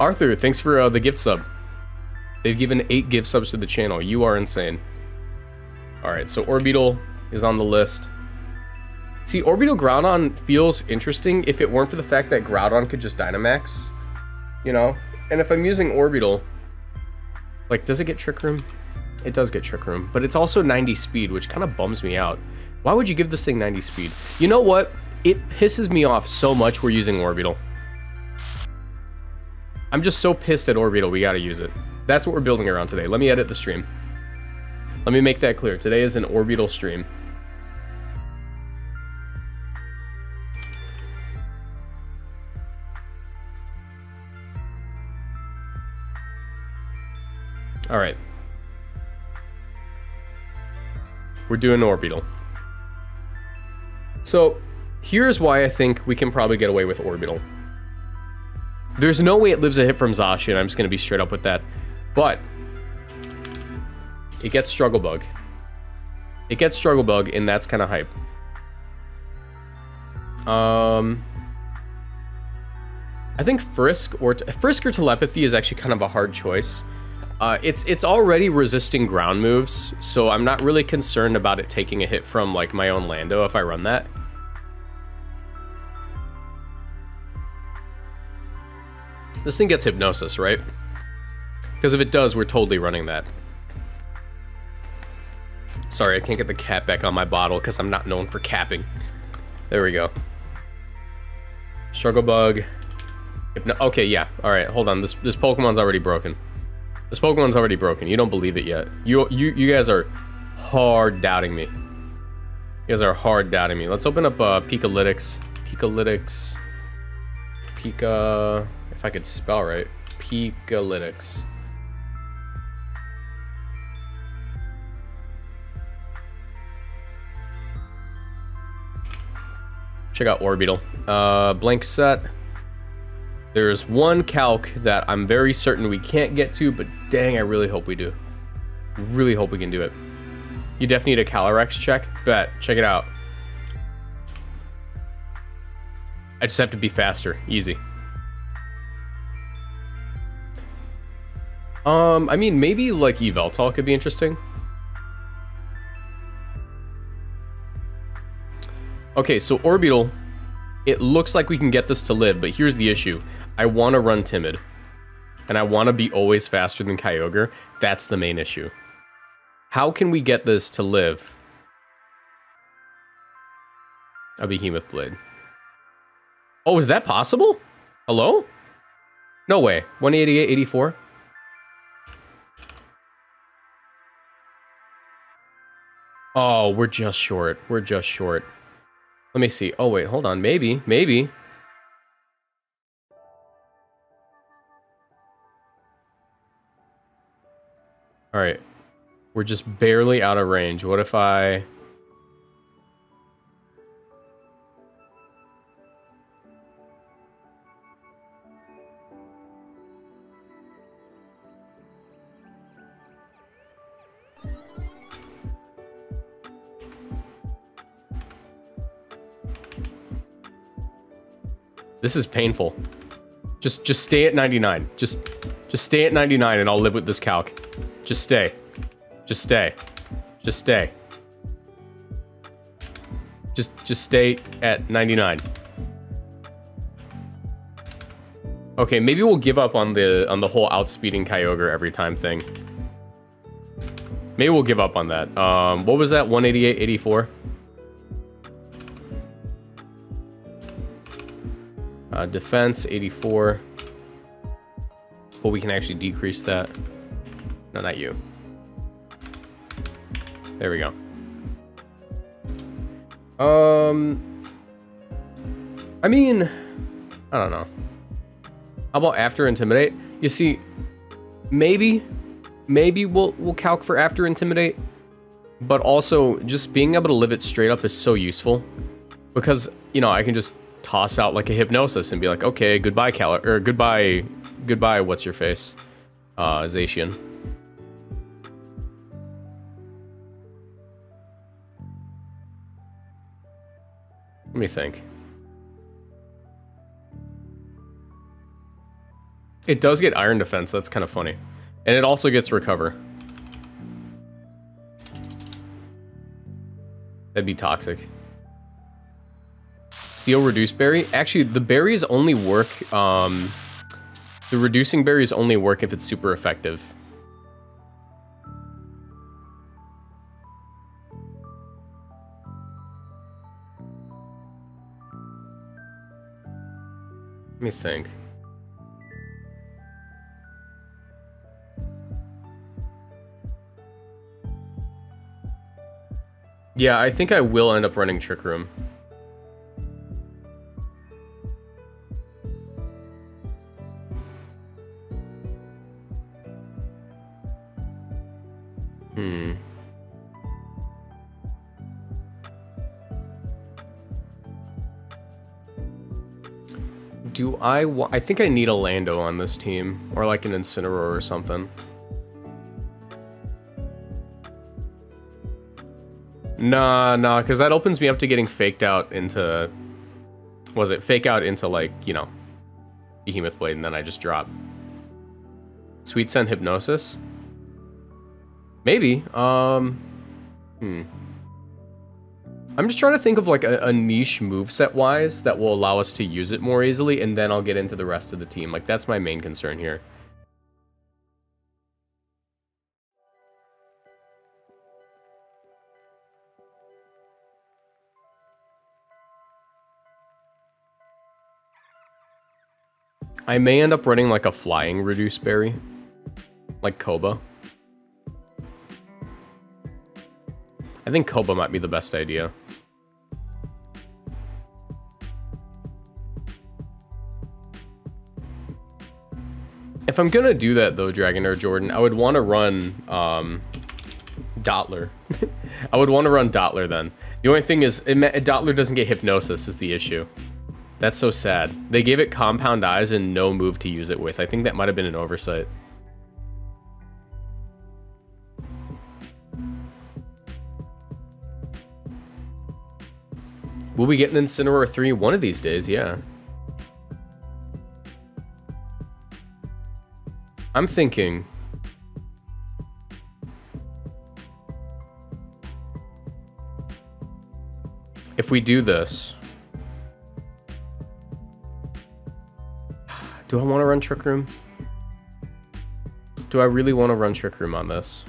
Arthur, thanks for uh, the gift sub. They've given eight gift subs to the channel. You are insane. All right, so Orbeetle is on the list. See, Orbeetle Groudon feels interesting if it weren't for the fact that Groudon could just Dynamax, you know? And if I'm using Orbeetle, like, does it get Trick Room? It does get Trick Room, but it's also 90 speed, which kind of bums me out. Why would you give this thing 90 speed? You know what? It pisses me off so much we're using Orbeetle. I'm just so pissed at Orbeetle, we gotta use it. That's what we're building around today. Let me edit the stream. Let me make that clear. Today is an Orbeetle stream. All right. We're doing Orbeetle. So, here's why I think we can probably get away with Orbeetle. There's no way it lives a hit from Zacian, I'm just going to be straight up with that. But, it gets Struggle Bug. It gets Struggle Bug, and that's kind of hype. Um, I think Frisk or Frisk or Telepathy is actually kind of a hard choice. Uh, it's it's already resisting ground moves, so I'm not really concerned about it taking a hit from like my own Lando if I run that. This thing gets Hypnosis, right? Because if it does, we're totally running that. Sorry, I can't get the cap back on my bottle because I'm not known for capping. There we go. Struggle Bug. Hypno okay, yeah. Alright, hold on. This, this Pokemon's already broken. This Pokemon's already broken. You don't believe it yet. You you you guys are hard doubting me. You guys are hard doubting me. Let's open up uh, Pikalytics. Pikalytics. Pika... If I could spell right. Pikalytics. Check out Orbeetle. Uh, blank set. There's one calc that I'm very certain we can't get to, but dang, I really hope we do. Really hope we can do it. You definitely need a Calyrex check? Bet. Check it out. I just have to be faster. Easy. Um, I mean, maybe, like, Yveltal could be interesting. Okay, so Orbeetle, it looks like we can get this to live, but here's the issue. I want to run Timid. And I want to be always faster than Kyogre. That's the main issue. How can we get this to live? A Behemoth Blade. Oh, is that possible? Hello? No way. 188, 84? Oh, we're just short. We're just short. Let me see. Oh, wait, hold on. Maybe, maybe. All right. We're just barely out of range. What if I... This is painful. Just just stay at 99. Just just stay at 99 and I'll live with this calc. Just stay. Just stay. Just stay. Just just stay at 99. Okay, maybe we'll give up on the on the whole outspeeding Kyogre every time thing. Maybe we'll give up on that. Um, what was that? 188, 84? Defense, 84. But we can actually decrease that. No, not you. There we go. Um, I mean, I don't know. How about after intimidate? You see, maybe, maybe we'll we'll calc for after intimidate, but also just being able to live it straight up is so useful because you know I can just toss out like a hypnosis and be like, okay, goodbye, Cal or goodbye, goodbye. What's your face, uh, Zacian. Let me think. It does get iron defense, that's kind of funny. And it also gets recover. That'd be toxic. Steel reduce berry? Actually, the berries only work, um... The reducing berries only work if it's super effective. Let me think. Yeah, I think I will end up running Trick Room. I I think I need a Lando on this team. Or like an Incineroar or something. Nah, nah, because that opens me up to getting faked out into... Was it fake out into, like, you know, Behemoth Blade, and then I just drop. Sweet Scent Hypnosis? Maybe. Um, hmm. I'm just trying to think of, like, a, a niche moveset-wise that will allow us to use it more easily, and then I'll get into the rest of the team. Like, that's my main concern here. I may end up running like a flying reduce berry. Like Coba. I think Coba might be the best idea. If I'm gonna do that though, Dragon or Jordan, I would want to run um, Dottler. I would want to run Dottler then. The only thing is, it, Dottler doesn't get Hypnosis is the issue. That's so sad. They gave it compound eyes and no move to use it with. I think that might have been an oversight. Will we get an Incineroar 3 one of these days? Yeah. I'm thinking... If we do this... Do I want to run Trick Room? Do I really want to run Trick Room on this?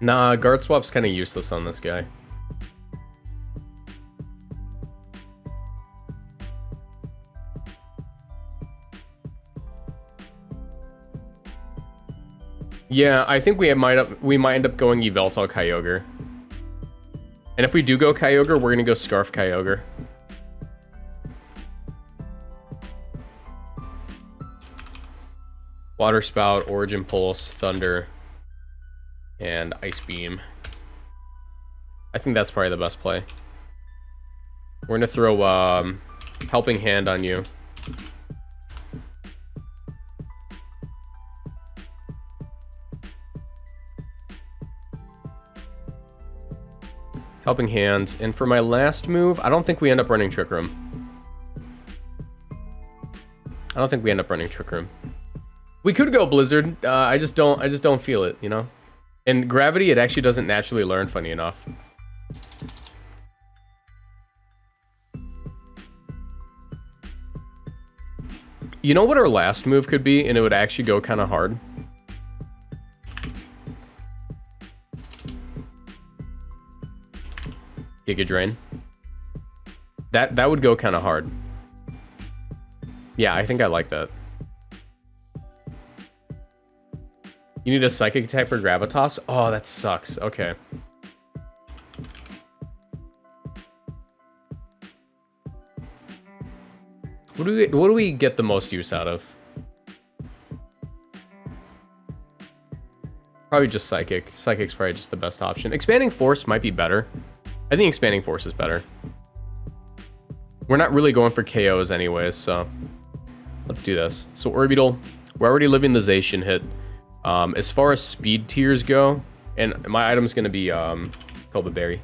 Nah, guard swap's kind of useless on this guy. Yeah, I think we might up, we might end up going Yveltal Kyogre. And if we do go Kyogre, we're gonna go Scarf Kyogre. Water Spout, Origin Pulse, Thunder, and Ice Beam. I think that's probably the best play. We're gonna throw um, Helping Hand on you. Helping Hand. And for my last move, I don't think we end up running Trick Room. I don't think we end up running Trick Room. We could go Blizzard. Uh, I just don't. I just don't feel it. You know. And Gravity, it actually doesn't naturally learn. Funny enough. You know what our last move could be, and it would actually go kind of hard. Giga Drain. That that would go kind of hard. Yeah, I think I like that. You need a Psychic attack for Gravitas? Oh, that sucks. Okay. What do we what do we get the most use out of? Probably just Psychic. Psychic's probably just the best option. Expanding Force might be better. I think Expanding Force is better. We're not really going for KOs anyways, so... Let's do this. So Orbeetle, we're already living the Zacian hit. Um, as far as speed tiers go, and my item's gonna be um, Coba Berry.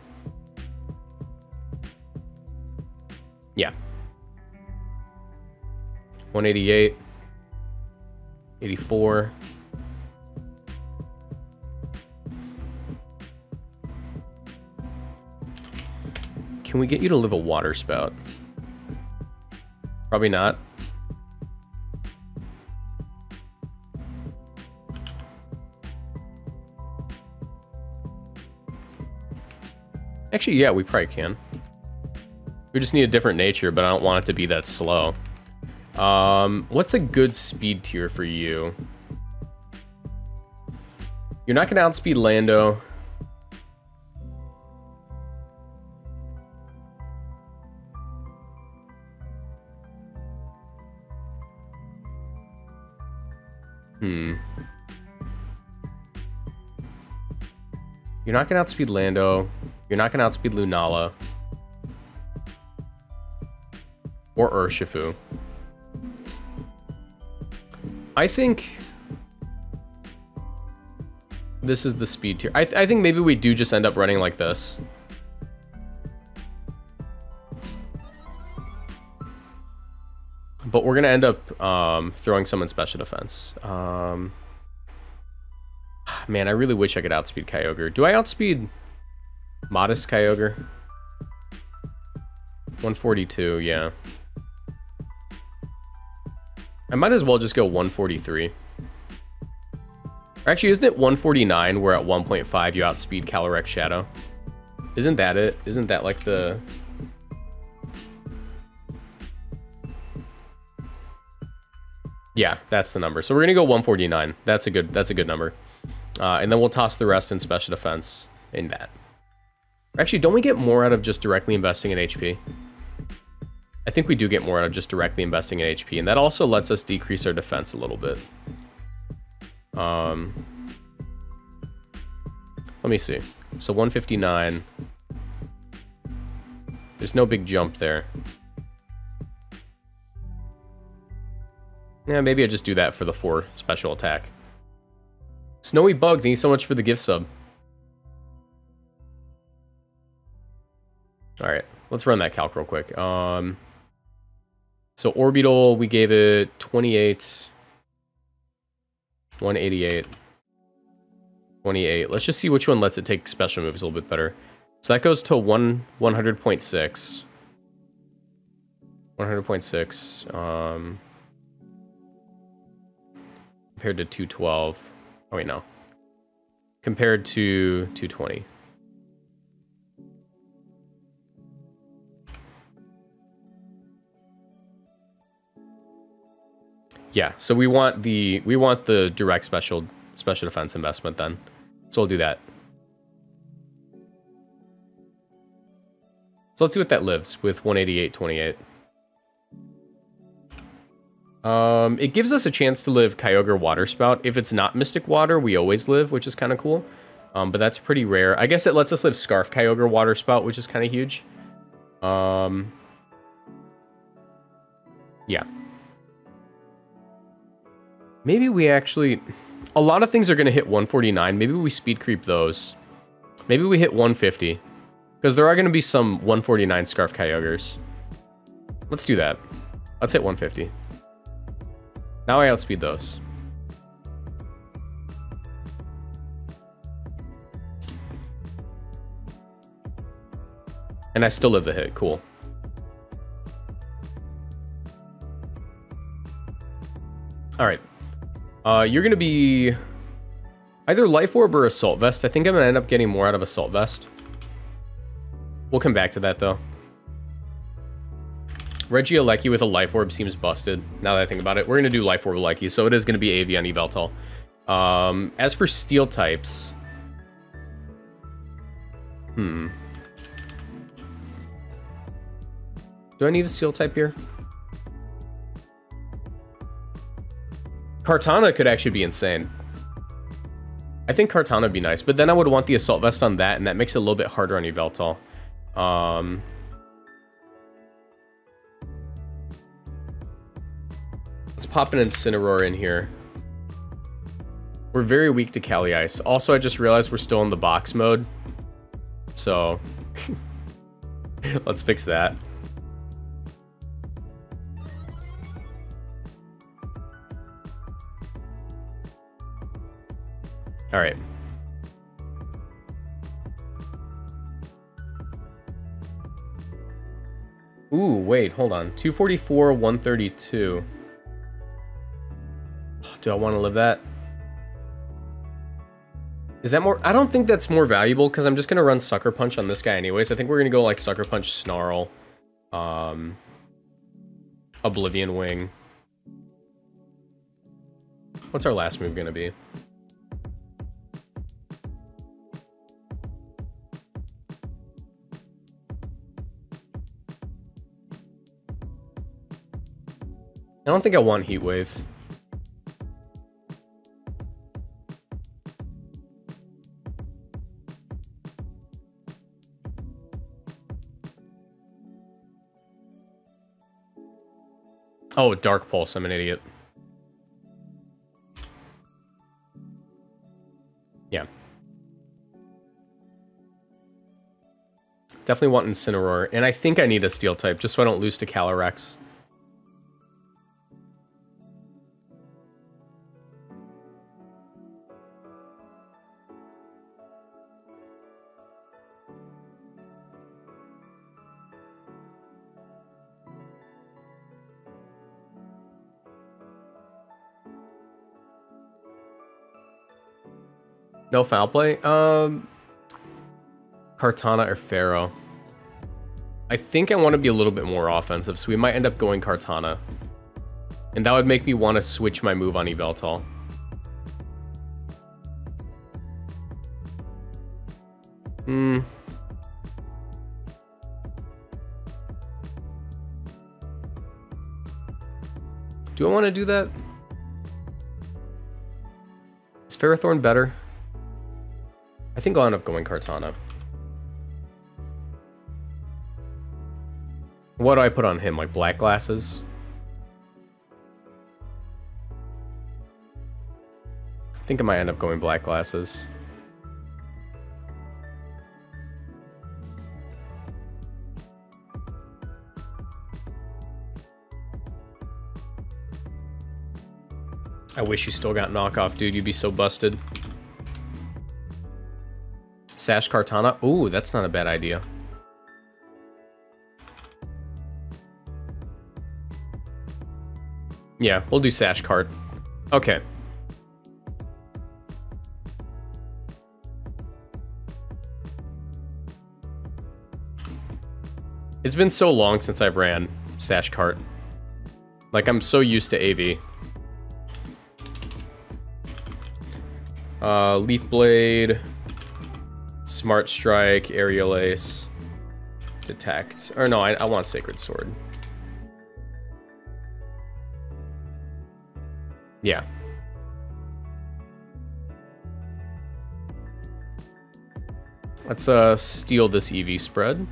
Yeah. 188. 84. Can we get you to live a water spout? Probably not. Actually, yeah, we probably can. We just need a different nature, but I don't want it to be that slow. Um, what's a good speed tier for you? You're not going to outspeed Lando. Hmm. You're not going to outspeed Lando. You're not going to outspeed Lunala. Or Urshifu. I think... This is the speed tier. I, th I think maybe we do just end up running like this. But we're going to end up um, throwing someone special defense. Um, man, I really wish I could outspeed Kyogre. Do I outspeed Modest Kyogre? 142, yeah. I might as well just go 143. Actually, isn't it 149 where at 1.5 you outspeed Calyrex Shadow? Isn't that it? Isn't that like the... Yeah, that's the number. So we're gonna go 149. That's a good. That's a good number. Uh, and then we'll toss the rest in special defense in that. Actually, don't we get more out of just directly investing in HP? I think we do get more out of just directly investing in HP, and that also lets us decrease our defense a little bit. Um, let me see. So 159. There's no big jump there. Yeah, maybe I just do that for the 4 special attack. Snowy Bug, thank you so much for the gift sub. Alright, let's run that calc real quick. Um, so Orbeetle, we gave it 28, 188, 28. Let's just see which one lets it take special moves a little bit better. So that goes to 1 100.6. 100.6. Um, compared to 212. Oh, wait, no. Compared to 220. Yeah, so we want the we want the direct special special defense investment then. So we'll do that. So let's see what that lives with 188.28. Um, it gives us a chance to live Kyogre Water Spout. If it's not Mystic Water, we always live, which is kind of cool. Um, but that's pretty rare. I guess it lets us live Scarf Kyogre Water Spout, which is kind of huge. Um, yeah. Maybe we actually... A lot of things are going to hit 149. Maybe we speed creep those. Maybe we hit 150. Because there are going to be some 149 Scarf Kyogres. Let's do that. Let's hit 150. Now I outspeed those. And I still live the hit. Cool. All right. Uh, you're going to be either Life Orb or Assault Vest. I think I'm going to end up getting more out of Assault Vest. We'll come back to that, though. Regieleki with a Life Orb seems busted, now that I think about it. We're going to do Life Orb Lecky, so it is going to be Avian Yveltal. Um, as for Steel types... Hmm. Do I need a Steel type here? Kartana could actually be insane. I think Kartana would be nice, but then I would want the Assault Vest on that, and that makes it a little bit harder on Yveltal. Um, let's Let's pop an Incineroar in here. We're very weak to Cali Ice. Also, I just realized we're still in the box mode. So, let's fix that. All right. Ooh, wait, hold on. 244, 132. Do I want to live that? Is that more? I don't think that's more valuable because I'm just going to run Sucker Punch on this guy anyways. I think we're going to go like Sucker Punch, Snarl, um, Oblivion Wing. What's our last move going to be? I don't think I want Heat Wave. Oh, Dark Pulse, I'm an idiot. Yeah. Definitely want Incineroar, and I think I need a Steel type, just so I don't lose to Calyrex. No foul play? Um, Kartana or Pharaoh? I think I want to be a little bit more offensive, so we might end up going Kartana. And that would make me want to switch my move on Yveltal. Hmm. Do I want to do that? Is Ferrothorn better? I think I'll end up going Kartana. What do I put on him? Like black glasses? I think I might end up going black glasses. I wish you still got knockoff, dude. You'd be so busted. Sash Kartana. Ooh, that's not a bad idea. Yeah, we'll do Sash Cart. Okay. It's been so long since I've ran Sash Cart. Like, I'm so used to AV. Uh, Leaf Blade. Smart Strike, Aerial Ace, Detect. Or no, I, I want Sacred Sword. Yeah. Let's uh, steal this EV spread.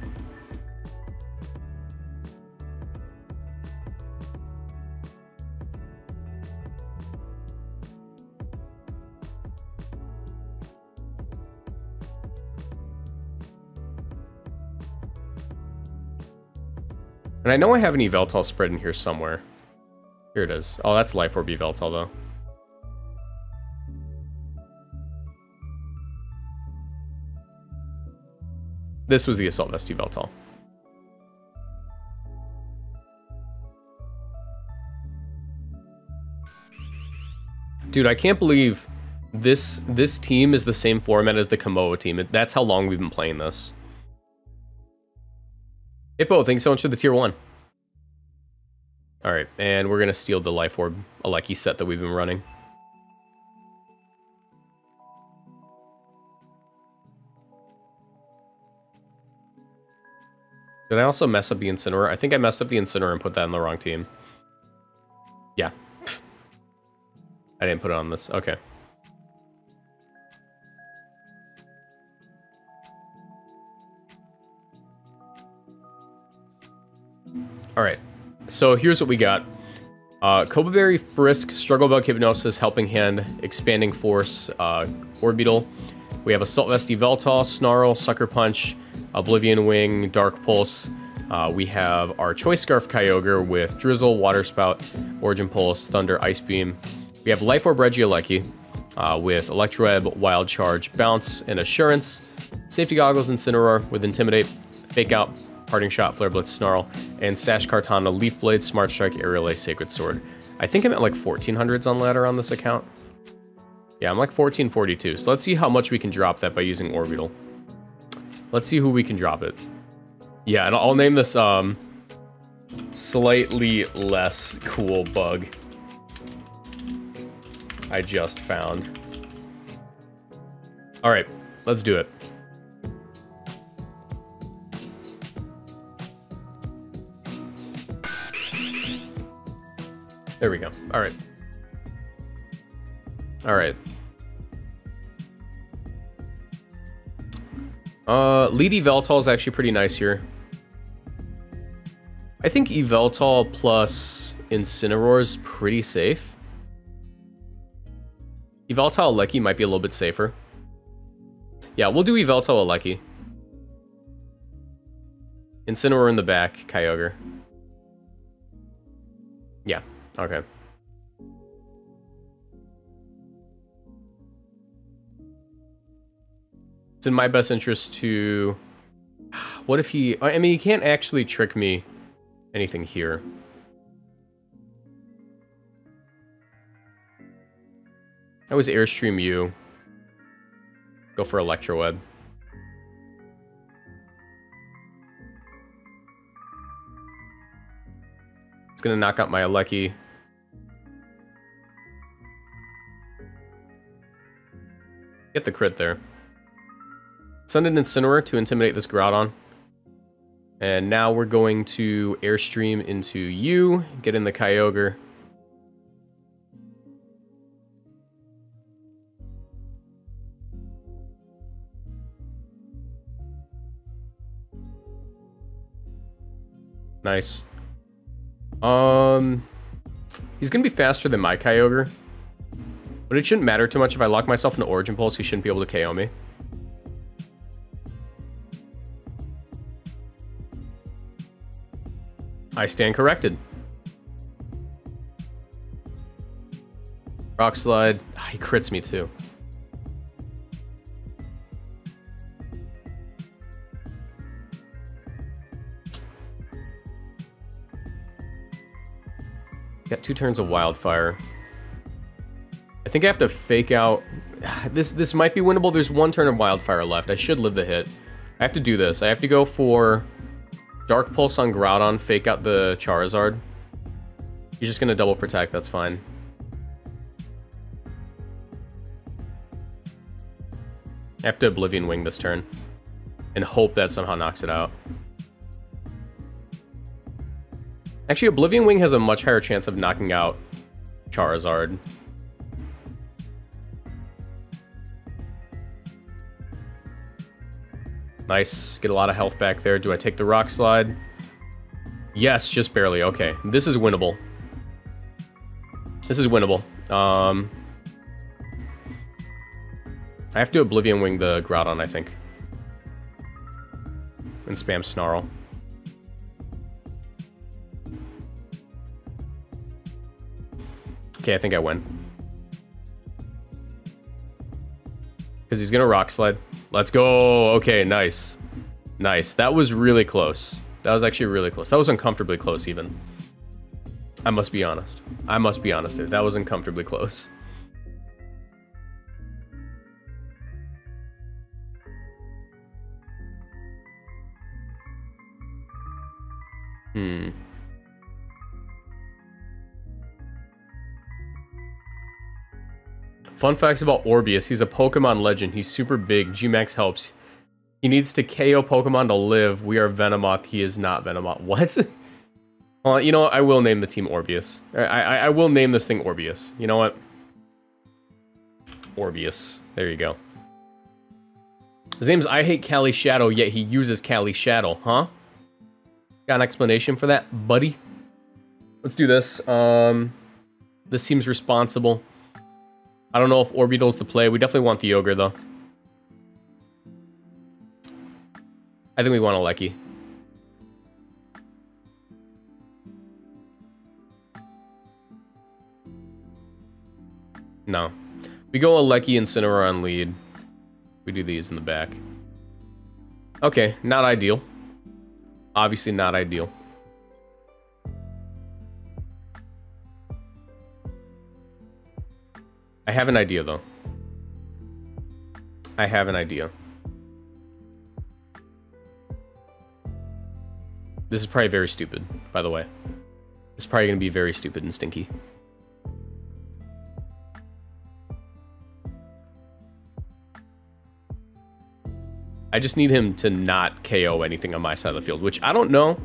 And I know I have an Yveltal spread in here somewhere. Here it is. Oh, that's Life Orb Yveltal, though. This was the Assault Vest Yveltal. Dude, I can't believe this this team is the same format as the Kommo-o team. That's how long we've been playing this. Hippo, thanks so much for the tier one. All right, and we're gonna steal the Life Orb Aleki set that we've been running. Did I also mess up the Incineroar? I think I messed up the Incineroar and put that in the wrong team. Yeah. I didn't put it on this. Okay. All right. So here's what we got. Uh, Berry, Frisk, Struggle Bug, Hypnosis, Helping Hand, Expanding Force, uh, Orbeetle. We have Assault Vest, Yveltal, Snarl, Sucker Punch, Oblivion Wing, Dark Pulse. Uh, we have our Choice Scarf Kyogre with Drizzle, Water Spout, Origin Pulse, Thunder, Ice Beam. We have Life Orb Regieleki uh, with Electroweb, Wild Charge, Bounce, and Assurance. Safety Goggles, Incineroar with Intimidate, Fake Out, Parting Shot, Flare Blitz, Snarl, and Sash Kartana, Leaf Blade, Smart Strike, Aerial Ace, Sacred Sword. I think I'm at like 1400s on ladder on this account. Yeah, I'm like 1442. So let's see how much we can drop that by using Orbeetle. Let's see who we can drop it. Yeah, and I'll name this um slightly less cool bug I just found. All right, let's do it. There we go. All right. All right. Uh, lead Yveltal is actually pretty nice here. I think Yveltal plus Incineroar is pretty safe. Yveltal Lecky might be a little bit safer. Yeah, we'll do Yveltal Lecky. Incineroar in the back, Kyogre. Yeah, Okay. It's in my best interest to... What if he... I mean, he can't actually trick me anything here. I was Airstream you. Go for Electroweb. It's gonna knock out my Lucky. Get the crit there. Send an Incineroar to intimidate this Groudon. And now we're going to Airstream into you, get in the Kyogre. Nice. Um, he's gonna be faster than my Kyogre. But it shouldn't matter too much if I lock myself into Origin Pulse, he shouldn't be able to KO me. I stand corrected. Rock Slide. Oh, he crits me too. Got two turns of Wildfire think I have to fake out... This this might be winnable. There's one turn of Wildfire left. I should live the hit. I have to do this. I have to go for Dark Pulse on Groudon, fake out the Charizard. He's just going to double protect. That's fine. I have to Oblivion Wing this turn. And hope that somehow knocks it out. Actually, Oblivion Wing has a much higher chance of knocking out Charizard. Nice. Get a lot of health back there. Do I take the rock slide? Yes, just barely. Okay. This is winnable. This is winnable. Um, I have to Oblivion Wing the Groudon, I think. And spam Snarl. Okay, I think I win. Because he's going to Rock Slide. Let's go. Okay, nice. Nice. That was really close. That was actually really close. That was uncomfortably close, even. I must be honest. I must be honest there. That was uncomfortably close. Hmm. Fun facts about Orbeez. He's a Pokemon legend. He's super big. Gmax helps. He needs to KO Pokemon to live. We are Venomoth. He is not Venomoth. What? well, you know what? I will name the team Orbeez. I, I, I will name this thing Orbeez. You know what? Orbeez. There you go. His name's I Hate Cali Shadow, yet he uses Cali Shadow, huh? Got an explanation for that, buddy? Let's do this. Um, this seems responsible. I don't know if Orbeetle's the play. We definitely want the Ogre, though. I think we want a Lecky. No. We go Alecki Incineroar on lead. We do these in the back. Okay, not ideal. Obviously not ideal. I have an idea, though. I have an idea. This is probably very stupid, by the way. Is probably going to be very stupid and stinky. I just need him to not KO anything on my side of the field, which I don't know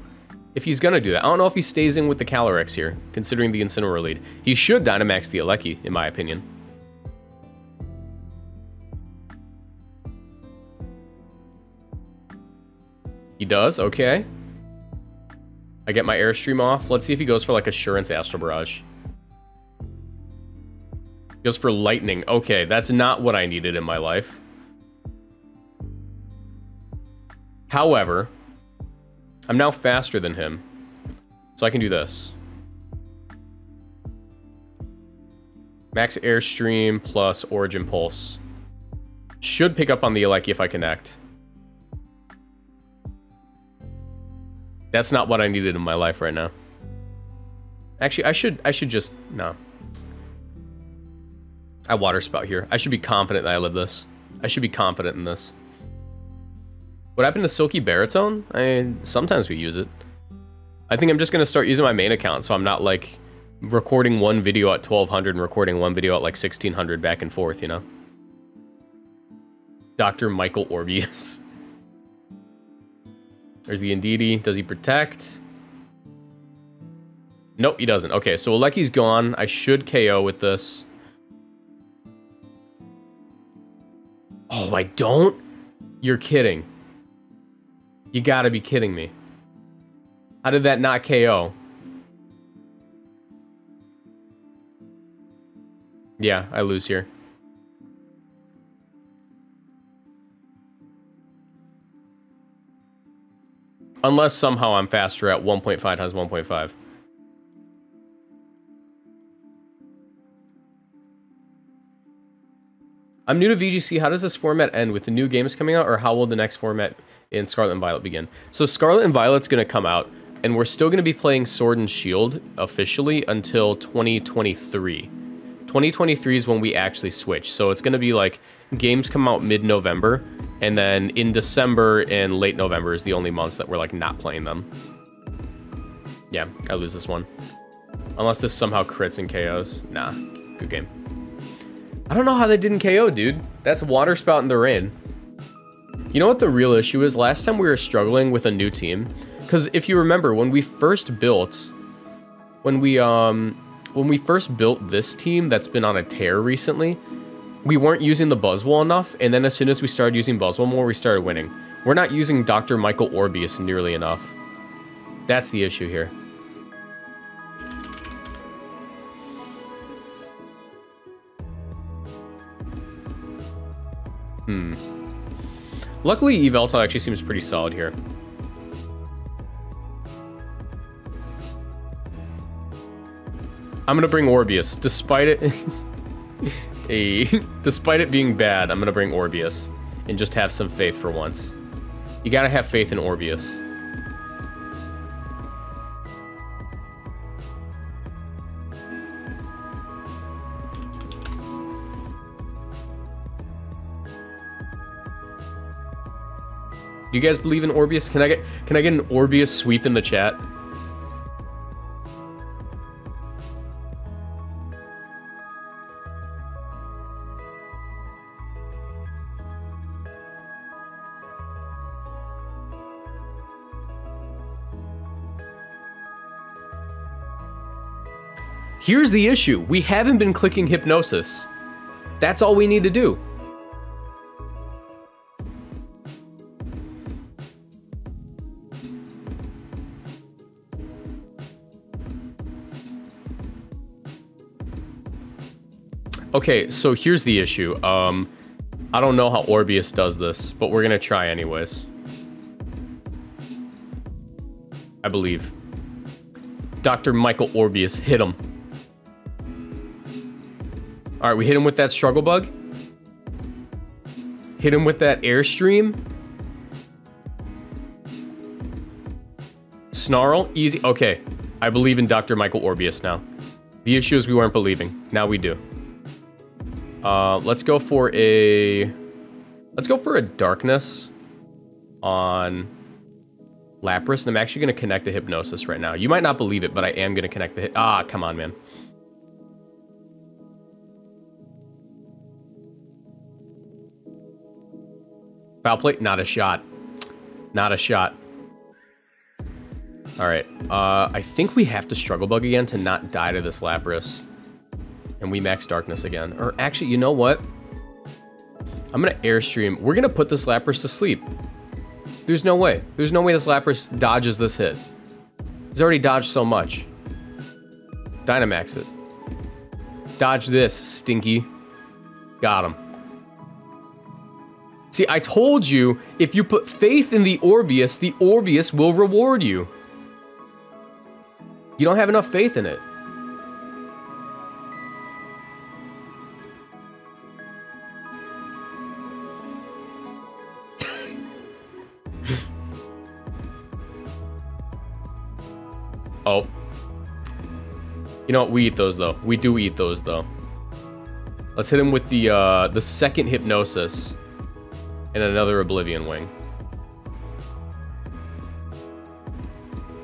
if he's going to do that. I don't know if he stays in with the Calyrex here, considering the Incineroar lead. He should Dynamax the Alecki, in my opinion. He does? Okay. I get my Airstream off. Let's see if he goes for, like, Assurance Astral Barrage. He goes for Lightning. Okay, that's not what I needed in my life. However, I'm now faster than him. So I can do this. Max Airstream plus Origin Pulse. Should pick up on the Alecki if I connect. That's not what I needed in my life right now. Actually, I should I should just no. I water spout here. I should be confident that I live this. I should be confident in this. What happened to Silky Baritone? I mean, sometimes we use it. I think I'm just to start using my main account so I'm not like recording one video at 1200 and recording one video at like 1600 back and forth, you know? Dr. Michael Orbius. There's the Indeedee. Does he protect? Nope, he doesn't. Okay, so Alecki's gone. I should KO with this. Oh, I don't? You're kidding. You gotta be kidding me. How did that not KO? Yeah, I lose here. Unless somehow I'm faster at 1.5 times 1.5. I'm new to VGC. How does this format end? With the new games coming out, or how will the next format in Scarlet and Violet begin. So Scarlet and Violet's going to come out, and we're still going to be playing Sword and Shield officially until 2023. 2023 is when we actually switch. So it's going to be like games come out mid-November, and then in December and late November is the only months that we're like not playing them. Yeah, I lose this one. Unless this somehow crits and KOs. Nah, good game. I don't know how they didn't KO, dude. That's Water Spout in the rain. You know what the real issue is? Last time we were struggling with a new team. Because if you remember, when we first built... When we, um... When we first built this team that's been on a tear recently, we weren't using the Buzzwole enough, and then as soon as we started using Buzzwole more, we started winning. We're not using Dr. Michael Orbius nearly enough. That's the issue here. Hmm. Luckily, Yveltal actually seems pretty solid here. I'm gonna bring Orbius, despite it... a, despite it being bad, I'm gonna bring Orbius. And just have some faith for once. You gotta have faith in Orbius. Do you guys believe in Orbius? Can I get can I get an Orbius sweep in the chat? Here's the issue. We haven't been clicking hypnosis. That's all we need to do. Okay, so here's the issue. Um, I don't know how Orbius does this, but we're gonna try anyways. I believe. Dr. Michael Orbius hit him. All right, we hit him with that struggle bug. Hit him with that airstream. Snarl, easy. Okay, I believe in Dr. Michael Orbius now. The issue is we weren't believing. Now we do. Uh, let's go for a... Let's go for a darkness on Lapras. And I'm actually going to connect to Hypnosis right now. You might not believe it, but I am going to connect the... Ah, come on, man. Foul play? Not a shot. Not a shot. All right. Uh, I think we have to Struggle Bug again to not die to this Lapras. And we max Darkness again. Or actually, you know what? I'm going to Airstream. We're going to put this Lapras to sleep. There's no way. There's no way this Lapras dodges this hit. He's already dodged so much. Dynamax it. Dodge this, stinky. Got him. See, I told you, if you put faith in the Orbius, the Orbius will reward you. You don't have enough faith in it. oh. You know what? We eat those, though. We do eat those, though. Let's hit him with the, uh, the second Hypnosis and another Oblivion Wing.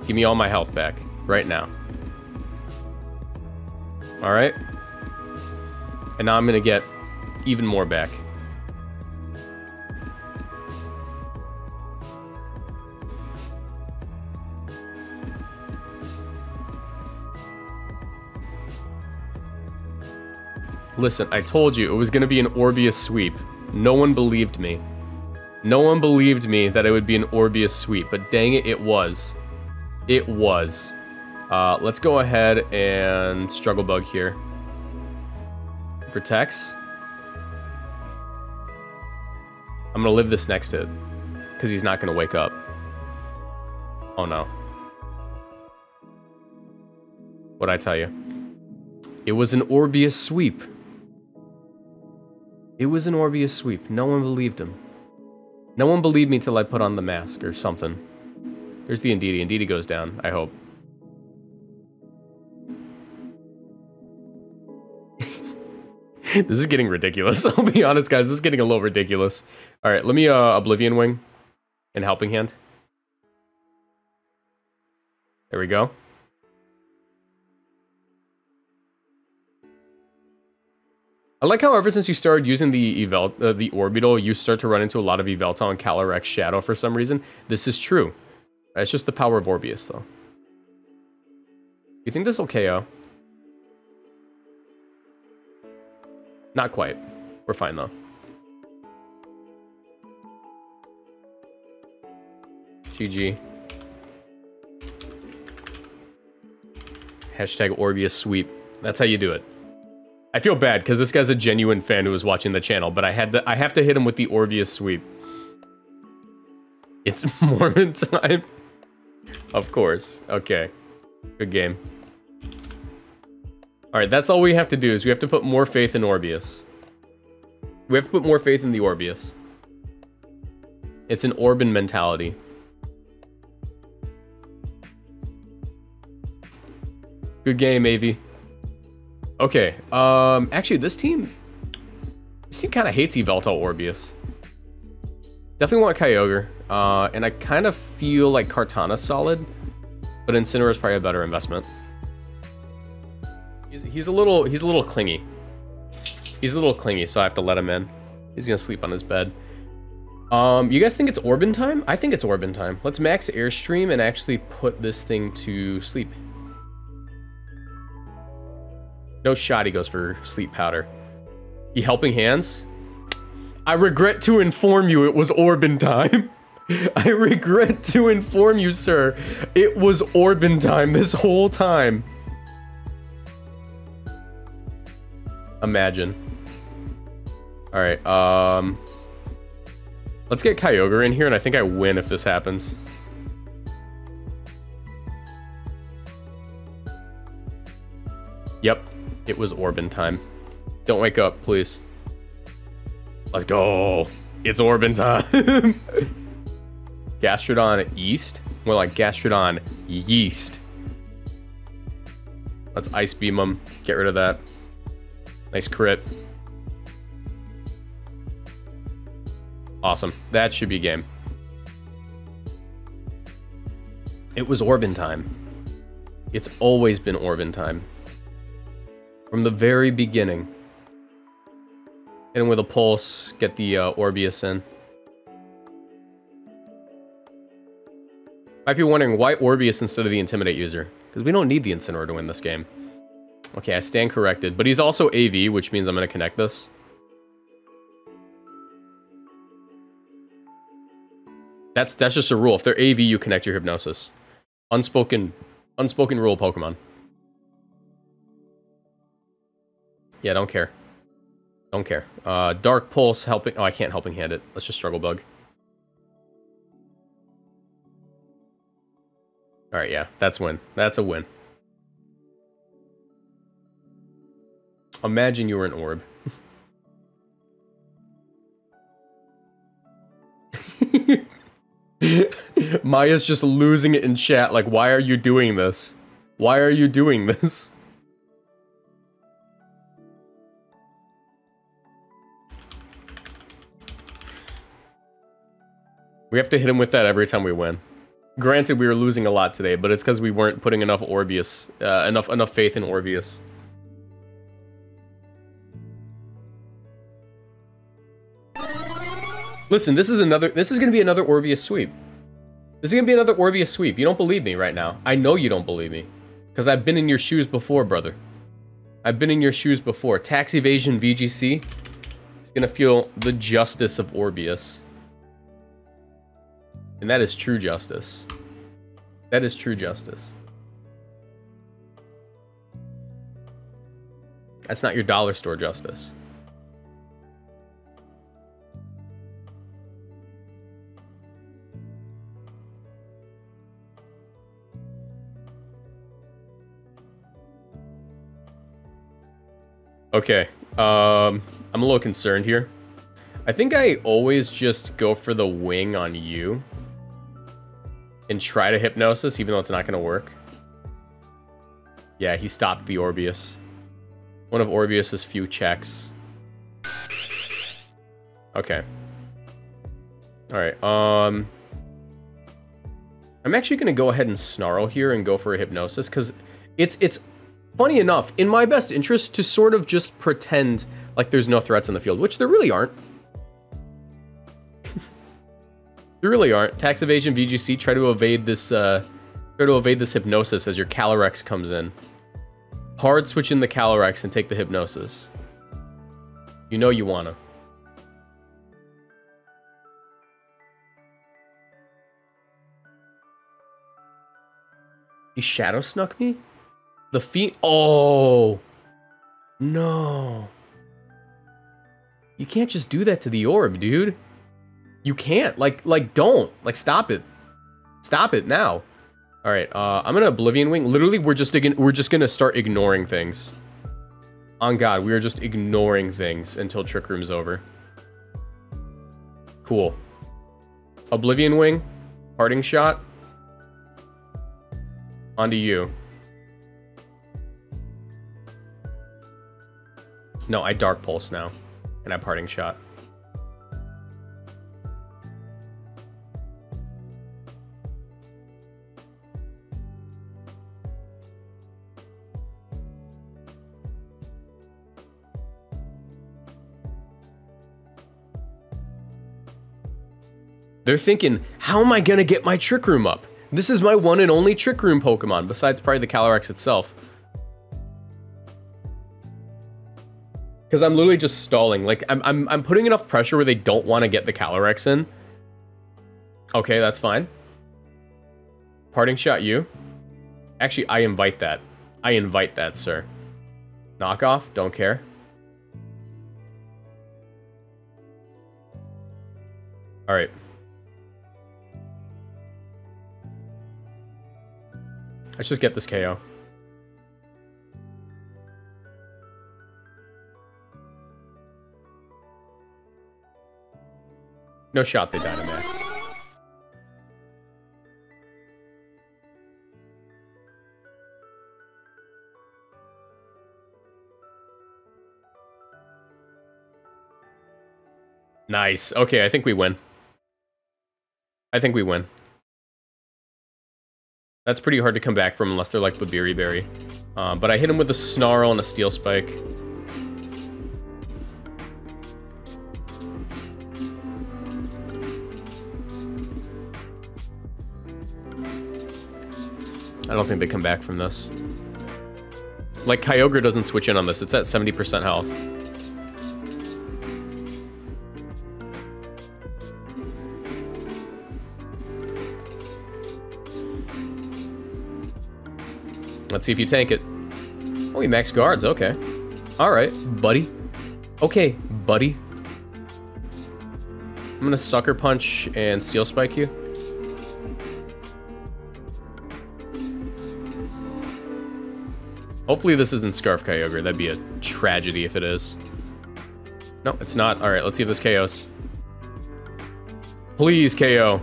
Give me all my health back right now. All right. And now I'm going to get even more back. Listen, I told you it was going to be an Orbius sweep. No one believed me. No one believed me that it would be an Orbius sweep, but dang it, it was. It was. Uh, let's go ahead and Struggle Bug here. Protects. I'm gonna live this next hit. Because he's not gonna wake up. Oh no. What'd I tell you? It was an Orbius sweep. It was an Orbius sweep. No one believed him. No one believed me till I put on the mask or something. There's the Indeedee. Indeedee goes down, I hope. this is getting ridiculous. I'll be honest, guys. This is getting a little ridiculous. All right, let me uh, Oblivion Wing and Helping Hand. There we go. I like how ever since you started using the Evel uh, the Orbital, you start to run into a lot of Yveltal and Calyrex Shadow for some reason. This is true. It's just the power of Orbius, though. You think this will KO? Not quite. We're fine, though. GG. Hashtag Orbius sweep. That's how you do it. I feel bad because this guy's a genuine fan who was watching the channel, but I had to I have to hit him with the Orbius sweep. It's Morbin time. of course. Okay. Good game. Alright, that's all we have to do is we have to put more faith in Orbius. We have to put more faith in the Orbius. It's an Orban mentality. Good game, Avi. Okay, um, actually, this team, this team kind of hates Yveltal Orbius. Definitely want Kyogre, uh, and I kind of feel like Kartana's solid, but Incineroar is probably a better investment. He's, he's a little, he's a little clingy. He's a little clingy, so I have to let him in. He's gonna sleep on his bed. Um, you guys think it's Orban time? I think it's Orban time. Let's max Airstream and actually put this thing to sleep. No shot he goes for sleep powder. You helping hands? I regret to inform you it was Orban time. I regret to inform you, sir. It was Orban time this whole time. Imagine. Alright, um... Let's get Kyogre in here, and I think I win if this happens. Yep, it was Orban time. Don't wake up, please. Let's go. It's Orban time. Gastrodon East? More like Gastrodon Yeast. Let's Ice Beam him. Get rid of that. Nice crit. Awesome. That should be game. It was Orban time. It's always been Orban time. From the very beginning. Hit him with a pulse, get the uh, Orbeez in. Might be wondering why Orbeez instead of the Intimidate user. Because we don't need the Incineroar to win this game. Okay, I stand corrected. But he's also AV, which means I'm going to connect this. That's that's just a rule. If they're AV, you connect your Hypnosis. Unspoken, unspoken rule Pokemon. Yeah, don't care. Don't care. Uh, Dark Pulse helping... Oh, I can't helping hand it. Let's just Struggle Bug. Alright, yeah. That's win. That's a win. Imagine you were an orb. Maya's just losing it in chat. Like, why are you doing this? Why are you doing this? We have to hit him with that every time we win. Granted, we were losing a lot today, but it's because we weren't putting enough Orbeez, uh, enough enough faith in Orbeez. Listen, this is another. This is gonna be another Orbeez sweep. This is gonna be another Orbeez sweep. You don't believe me right now. I know you don't believe me, because I've been in your shoes before, brother. I've been in your shoes before. Tax evasion VGC is gonna feel the justice of Orbeez. And that is true justice. That is true justice. That's not your dollar store justice. Okay, um, I'm a little concerned here. I think I always just go for the wing on you and try to hypnosis, even though it's not going to work. Yeah, he stopped the Orbeez. One of Orbeez's few checks. Okay. Alright, um... I'm actually going to go ahead and snarl here and go for a hypnosis, because it's, it's funny enough, in my best interest to sort of just pretend like there's no threats in the field, which there really aren't. You really aren't. Tax evasion VGC, try to evade this, uh, try to evade this hypnosis as your Calyrex comes in. Hard switch in the Calyrex and take the hypnosis. You know you wanna. He shadow snuck me? The feet. Oh! No. You can't just do that to the orb, dude. You can't. Like, like, don't. Like, stop it. Stop it now. All right, uh, I'm gonna Oblivion Wing. Literally, we're just we're just gonna start ignoring things. On God, we are just ignoring things until Trick Room's over. Cool. Oblivion Wing, parting shot. Onto you. No, I Dark Pulse now, and I parting shot. They're thinking, how am I gonna get my Trick Room up? This is my one and only Trick Room Pokemon, besides probably the Calyrex itself. Because I'm literally just stalling. Like, I'm, I'm, I'm putting enough pressure where they don't want to get the Calyrex in. Okay, that's fine. Parting shot you. Actually, I invite that. I invite that, sir. Knockoff, don't care. Alright. Let's just get this KO. No shot they Dynamax. Nice. Okay, I think we win. I think we win. That's pretty hard to come back from unless they're like Babiri Berry. Um, but I hit him with a Snarl and a Steel Spike. I don't think they come back from this. Like, Kyogre doesn't switch in on this. It's at 70% health. Let's see if you tank it. Oh, he max guards. Okay. All right, buddy. Okay, buddy. I'm gonna Sucker Punch and Steel Spike you. Hopefully this isn't Scarf Kyogre. That'd be a tragedy if it is. No, it's not. All right, let's see if this KOs. Please KO.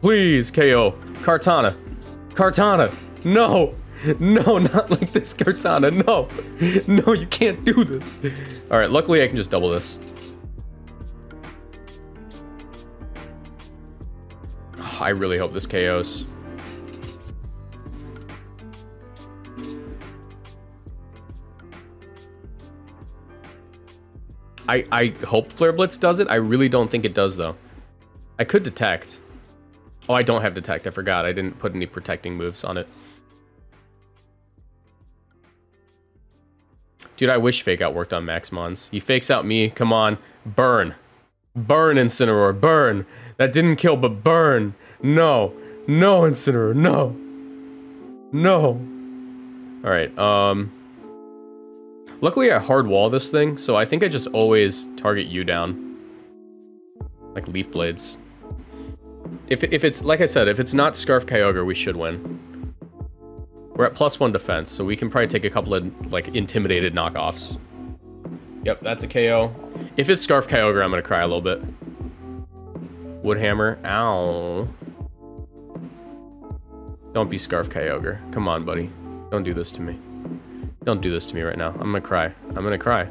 Please KO. Kartana. Kartana. No. No, not like this, Kartana. No. No, you can't do this. All right, luckily I can just double this. Ah, I really hope this KOs. I, I hope Flare Blitz does it. I really don't think it does, though. I could detect. Oh, I don't have detect. I forgot. I didn't put any protecting moves on it. Dude, I wish Fake Out worked on Maxmons. He fakes out me. Come on. Burn. Burn, Incineroar. Burn. That didn't kill, but burn. No. No, Incineroar. No. No. Alright, um... Luckily, I hard wall this thing, so I think I just always target you down. Like Leaf Blades. If, if it's, like I said, if it's not Scarf Kyogre, we should win. We're at plus one defense, so we can probably take a couple of, like, intimidated knockoffs. Yep, that's a KO. If it's Scarf Kyogre, I'm gonna cry a little bit. Woodhammer. Ow. Don't be Scarf Kyogre. Come on, buddy. Don't do this to me. Don't do this to me right now. I'm gonna cry. I'm gonna cry.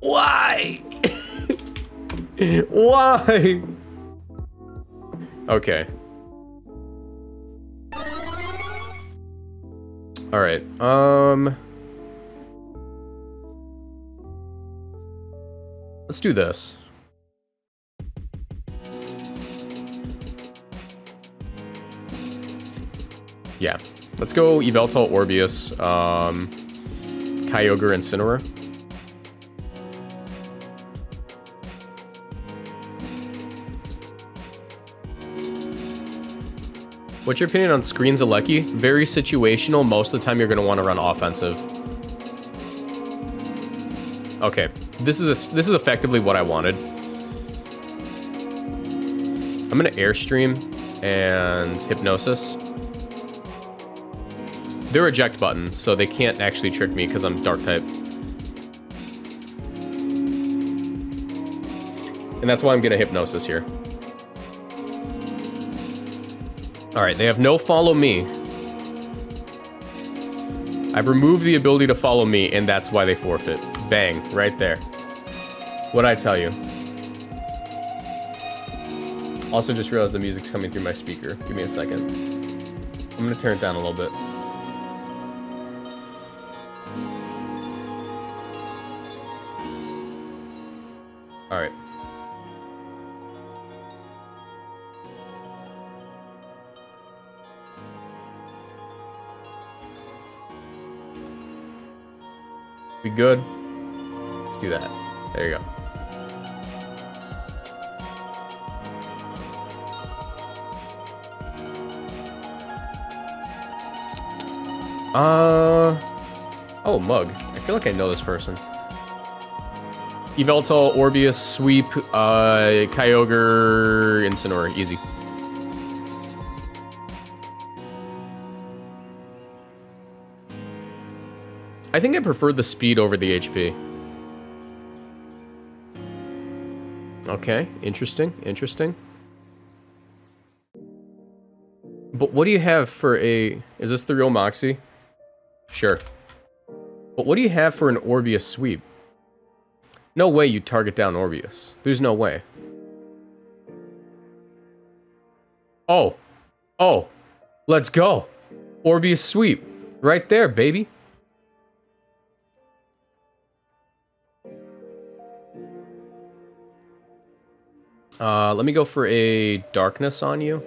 Why? Why? Okay. All right. Um. Let's do this. Yeah. Let's go Yveltal, Orbeez, um, Kyogre, Incineroar. What's your opinion on Screens Alecki? Very situational. Most of the time you're going to want to run offensive. Okay. This is a, this is effectively what I wanted. I'm going to Airstream and Hypnosis. They're eject button, so they can't actually trick me because I'm dark type. And that's why I'm gonna hypnosis here. Alright, they have no follow me. I've removed the ability to follow me, and that's why they forfeit. Bang, right there. What'd I tell you? Also just realized the music's coming through my speaker. Give me a second. I'm gonna turn it down a little bit. Good? Let's do that. There you go. Uh... Oh, Mug. I feel like I know this person. Yveltal, Orbius, Sweep, uh, Kyogre, Incineroar. Easy. I think I prefer the speed over the HP. Okay, interesting, interesting. But what do you have for a... Is this the real Moxie? Sure. But what do you have for an Orbius sweep? No way you target down Orbius. There's no way. Oh. Oh. Let's go. Orbius sweep. Right there, baby. Uh, let me go for a darkness on you.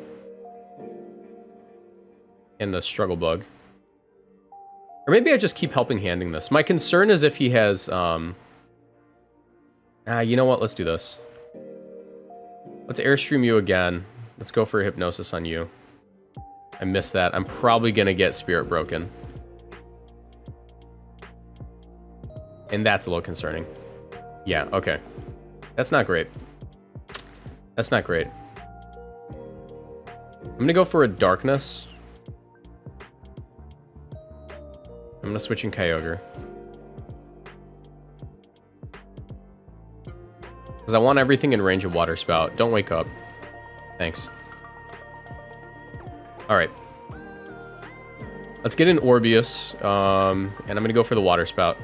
And the struggle bug. Or maybe I just keep helping handing this. My concern is if he has, um... Ah, you know what? Let's do this. Let's airstream you again. Let's go for a hypnosis on you. I missed that. I'm probably gonna get spirit broken. And that's a little concerning. Yeah, okay. That's not great. That's not great. I'm gonna go for a darkness. I'm gonna switch in Kyogre. Because I want everything in range of Water Spout. Don't wake up. Thanks. Alright. Let's get an Orbius, um, and I'm gonna go for the Water Spout.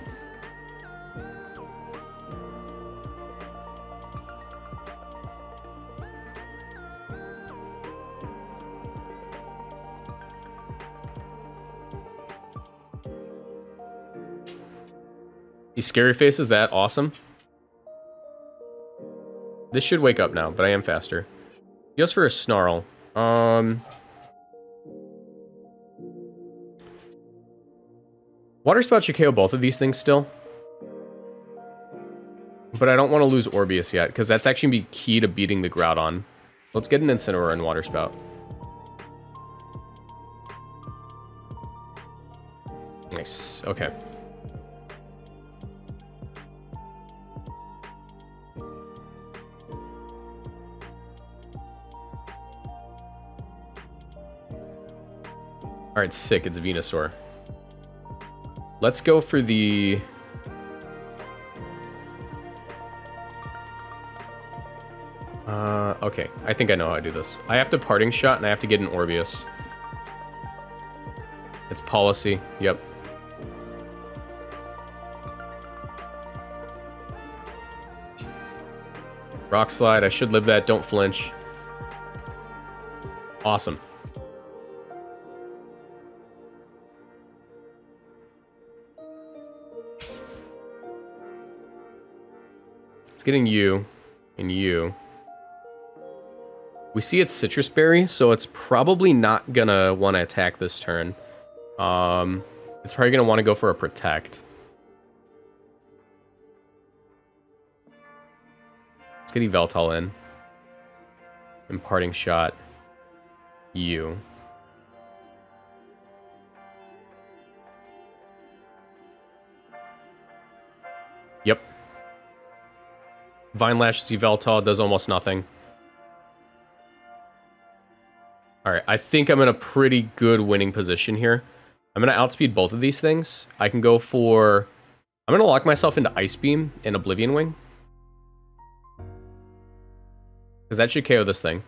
These scary faces, that awesome. This should wake up now, but I am faster. He goes for a snarl. Um... Water Spout should KO both of these things still. But I don't want to lose Orbius yet, because that's actually be key to beating the Groudon. Let's get an Incineroar and Water Spout. Nice. Okay. Alright, sick. It's a Venusaur. Let's go for the... Uh, okay. I think I know how I do this. I have to Parting Shot, and I have to get an Orbius. It's policy. Yep. Rock Slide. I should live that. Don't flinch. Awesome. It's getting you and you. We see it's Sitrus Berry, so it's probably not gonna want to attack this turn. Um, it's probably gonna want to go for a Protect. Let's get Yveltal in. Imparting Shot. You. Vine Lash Yveltal does almost nothing. Alright, I think I'm in a pretty good winning position here. I'm going to outspeed both of these things. I can go for... I'm going to lock myself into Ice Beam and Oblivion Wing. Because that should KO this thing.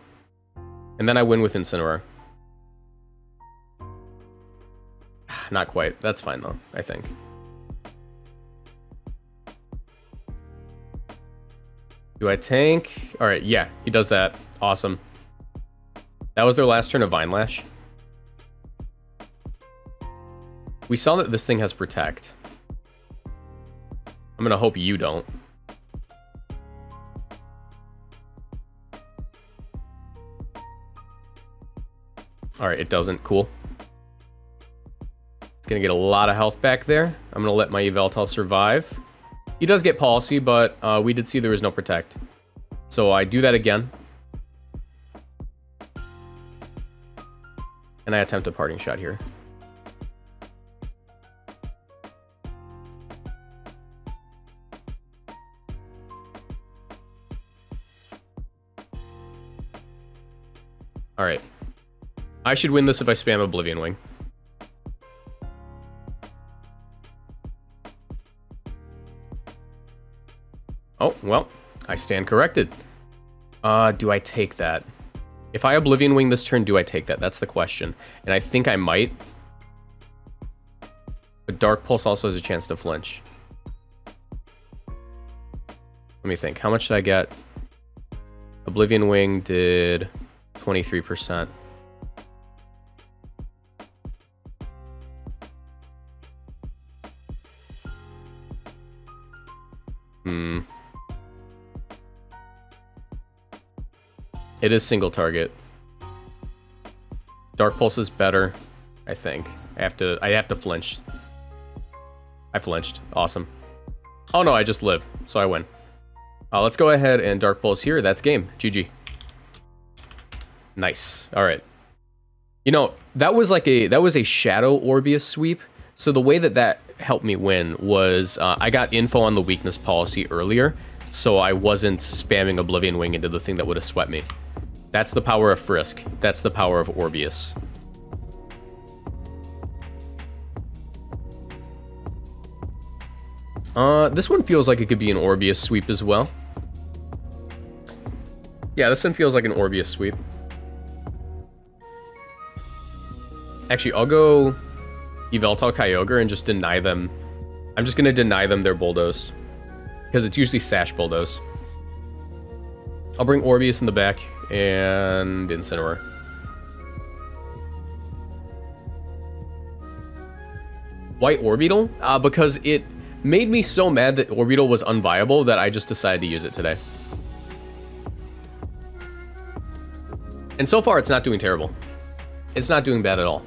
And then I win with Incineroar. Not quite. That's fine, though, I think. Do I tank? All right, yeah, he does that. Awesome. That was their last turn of Vine Lash. We saw that this thing has Protect. I'm gonna hope you don't. Alright, it doesn't. Cool. It's gonna get a lot of health back there. I'm gonna let my Yveltal survive. He does get policy, but uh, we did see there was no protect. So I do that again. And I attempt a parting shot here. Alright. I should win this if I spam Oblivion Wing. Well, I stand corrected. Uh, do I take that? If I Oblivion Wing this turn, do I take that? That's the question. And I think I might. But Dark Pulse also has a chance to flinch. Let me think. How much did I get? Oblivion Wing did 23%. Hmm. It is single target. Dark Pulse is better, I think. I have to I have to flinch. I flinched. Awesome. Oh no, I just live, so I win. Uh, let's go ahead and Dark Pulse here. That's game. GG. Nice. All right. You know, that was like a that was a Shadow Orbius sweep. So the way that that helped me win was uh, I got info on the weakness policy earlier, so I wasn't spamming Oblivion Wing into the thing that would have swept me. That's the power of Frisk. That's the power of Orbius. Uh, this one feels like it could be an Orbius sweep as well. Yeah, this one feels like an Orbius sweep. Actually, I'll go Yveltal Kyogre and just deny them. I'm just going to deny them their Bulldoze. Because it's usually Sash Bulldoze. I'll bring Orbius in the back and Incineroar. White Orbeetle? Uh, because it made me so mad that Orbeetle was unviable that I just decided to use it today. And so far, it's not doing terrible. It's not doing bad at all.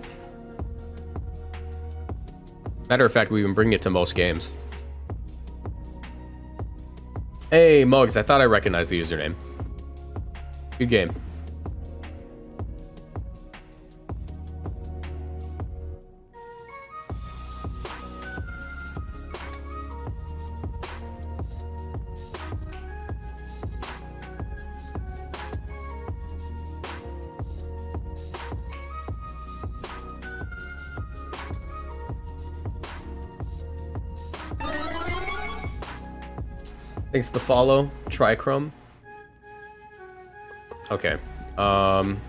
Matter of fact, we've been bringing it to most games. Hey, Mugs, I thought I recognized the username. Good game. Thanks to the follow, Trichrome. Okay. Um,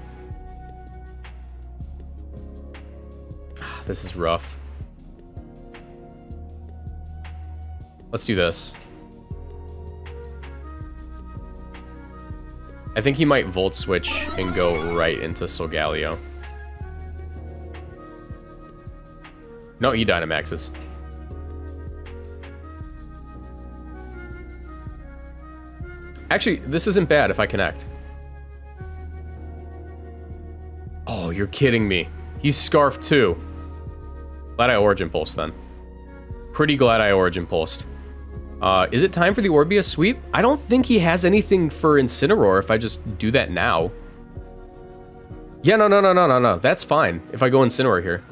this is rough. Let's do this. I think he might Volt Switch and go right into Solgaleo. No, he Dynamaxes. Actually, this isn't bad if I connect. You're kidding me. He's Scarf too. Glad I Origin Pulse then. Pretty glad I Origin Pulsed. Uh, is it time for the Orbius sweep? I don't think he has anything for Incineroar if I just do that now. Yeah, no, no, no, no, no, no. That's fine if I go Incineroar here.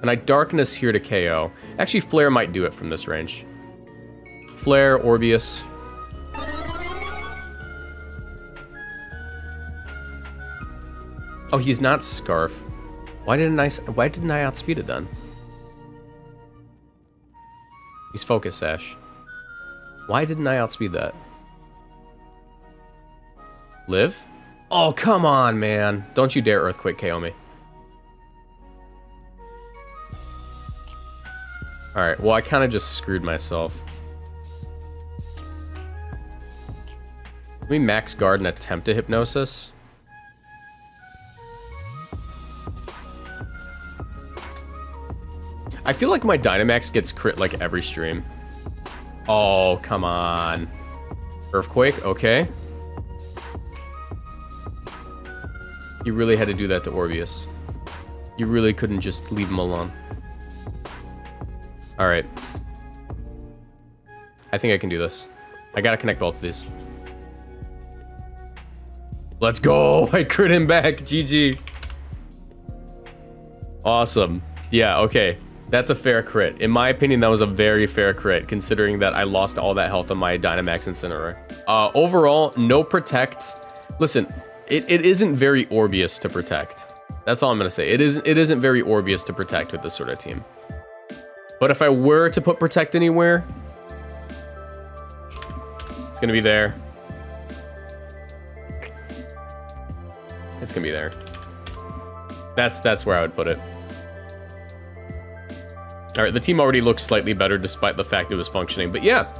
And I Darkness here to KO. Actually, Flare might do it from this range. Flare, Orbius. Oh, he's not Scarf. Why didn't I, why didn't I outspeed it then? He's Focus Sash. Why didn't I outspeed that? Live? Oh, come on, man. Don't you dare Earthquake KO me. Alright, well I kind of just screwed myself. Let me max guard and attempt a hypnosis. I feel like my Dynamax gets crit like every stream. Oh, come on. Earthquake, okay. You really had to do that to Orbius. You really couldn't just leave him alone. Alright. I think I can do this. I gotta connect both of these. Let's go! I crit him back! GG! Awesome. Yeah, okay. That's a fair crit. In my opinion, that was a very fair crit, considering that I lost all that health on my Dynamax Incineroar. Uh, overall, no protect. Listen, it, it isn't very Orbius to protect. That's all I'm going to say. It isn't, it isn't very Orbius to protect with this sort of team. But if I were to put protect anywhere, it's going to be there. It's going to be there. That's that's where I would put it. All right, the team already looks slightly better despite the fact it was functioning. But yeah,